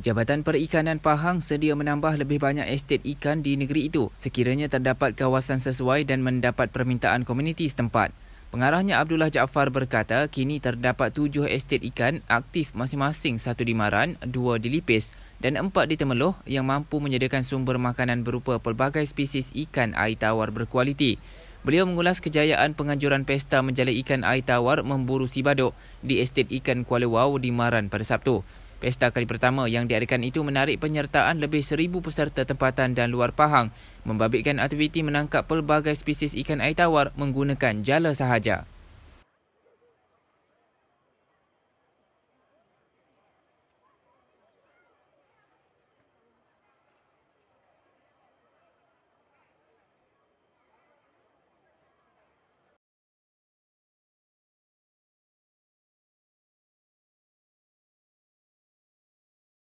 Jabatan Perikanan Pahang sedia menambah lebih banyak estet ikan di negeri itu sekiranya terdapat kawasan sesuai dan mendapat permintaan komuniti setempat. Pengarahnya Abdullah Jaafar berkata kini terdapat tujuh estet ikan aktif masing-masing satu di Maran, dua di Lipis dan empat di Temeloh yang mampu menyediakan sumber makanan berupa pelbagai spesies ikan air tawar berkualiti. Beliau mengulas kejayaan penganjuran pesta menjala ikan air tawar memburu si baduk di estet ikan Kuala Wau di Maran pada Sabtu. Pesta kali pertama yang diadakan itu menarik penyertaan lebih seribu peserta tempatan dan luar Pahang membabitkan aktiviti menangkap pelbagai spesies ikan air tawar menggunakan jala sahaja.